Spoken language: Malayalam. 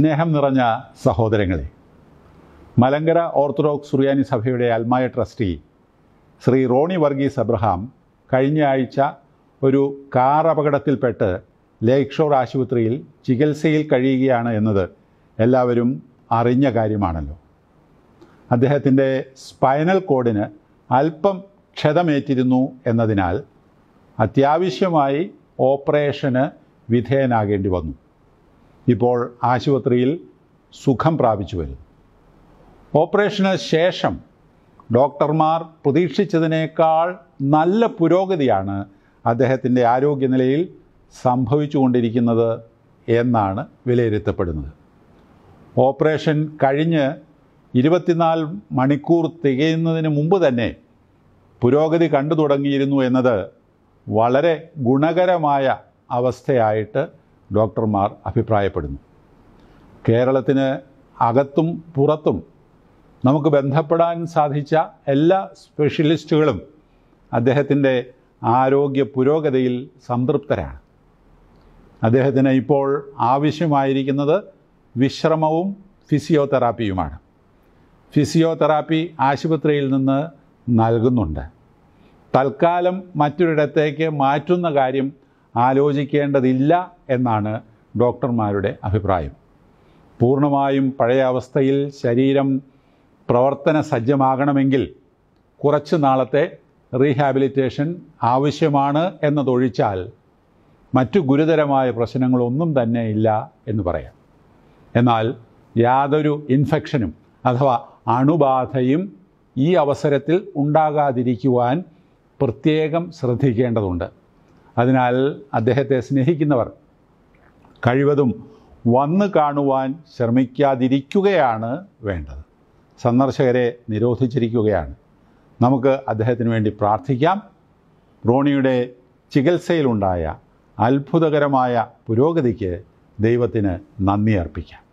സ്നേഹം നിറഞ്ഞ സഹോദരങ്ങളെ മലങ്കര ഓർത്തഡോക്സ് സുറിയാനി സഭയുടെ അൽമായ ട്രസ്റ്റി ശ്രീ റോണി വർഗീസ് അബ്രഹാം കഴിഞ്ഞ ആഴ്ച ഒരു കാർ അപകടത്തിൽപ്പെട്ട് ലേക്ക് ഷോർ ആശുപത്രിയിൽ ചികിത്സയിൽ കഴിയുകയാണ് എന്നത് എല്ലാവരും അറിഞ്ഞ കാര്യമാണല്ലോ. അദ്ദേഹത്തിന്റെ സ്പൈനൽ കോഡിന് അല്പം ക്ഷതമേറ്റിരുന്നു എന്നതിനാൽ അത്യാവശ്യമായി ഓപ്പറേഷന് വിധേയനാകേണ്ടി വന്നു. ഇപ്പോൾ ആശുപത്രിയിൽ സുഖം പ്രാപിച്ചു വരുന്നു ഓപ്പറേഷന് ശേഷം ഡോക്ടർമാർ പ്രതീക്ഷിച്ചതിനേക്കാൾ നല്ല പുരോഗതിയാണ് അദ്ദേഹത്തിന്റെ ആരോഗ്യനിലയിൽ സംഭവിച്ചുകൊണ്ടിരിക്കുന്നത് എന്നാണ് വിലയിരുത്തപ്പെടുന്നത്. ഓപ്പറേഷൻ കഴിഞ്ഞ് ഇരുപത്തിനാല് മണിക്കൂർ തികയുന്നതിന് മുമ്പ് തന്നെ പുരോഗതി കണ്ടു തുടങ്ങിയിരുന്നു എന്നത് വളരെ ഗുണകരമായ അവസ്ഥയായിട്ട് ഡോക്ടർമാർ അഭിപ്രായപ്പെടുന്നു. കേരളത്തിന് അകത്തും പുറത്തും നമുക്ക് ബന്ധപ്പെടാൻ സാധിച്ച എല്ലാ സ്പെഷ്യലിസ്റ്റുകളും അദ്ദേഹത്തിന്റെ ആരോഗ്യ പുരോഗതിയിൽ സംതൃപ്തരാണ്. അദ്ദേഹത്തിന് ഇപ്പോൾ ആവശ്യമായിരിക്കുന്നത് വിശ്രമവും ഫിസിയോതെറാപ്പിയുമാണ്. ഫിസിയോതെറാപ്പി ആശുപത്രിയിൽ നിന്ന് നൽകുന്നുണ്ട്. തൽക്കാലം മറ്റൊരിടത്തേക്ക് മാറ്റുന്ന കാര്യം ആലോചിക്കേണ്ടതില്ല എന്നാണ് ഡോക്ടർമാരുടെ അഭിപ്രായം. പൂർണമായും പഴയ അവസ്ഥയിൽ ശരീരം പ്രവർത്തന സജ്ജമാകണമെങ്കിൽ കുറച്ച് നാളത്തെ റീഹാബിലിറ്റേഷൻ ആവശ്യമാണ് എന്നതൊഴിച്ചാൽ മറ്റു ഗുരുതരമായ പ്രശ്നങ്ങളൊന്നും തന്നെ ഇല്ല എന്ന് പറയാം. എന്നാൽ യാതൊരു ഇൻഫെക്ഷനും അഥവാ അണുബാധയും ഈ അവസരത്തിൽ ഉണ്ടാകാതിരിക്കുവാൻ പ്രത്യേകം ശ്രദ്ധിക്കേണ്ടതുണ്ട്. അതിനാൽ അദ്ദേഹത്തെ സ്നേഹിക്കുന്നവർ കഴിവതും വന്നു കാണുവാൻ ശ്രമിക്കാതിരിക്കുകയാണ് വേണ്ടത്. സന്ദർശകരെ നിരോധിച്ചിരിക്കുകയാണ്. നമുക്ക് അദ്ദേഹത്തിന് വേണ്ടി പ്രാർത്ഥിക്കാം. റോണിയുടെ ചികിത്സയിലുണ്ടായ അത്ഭുതകരമായ പുരോഗതിക്ക് ദൈവത്തിന് നന്ദി അർപ്പിക്കാം.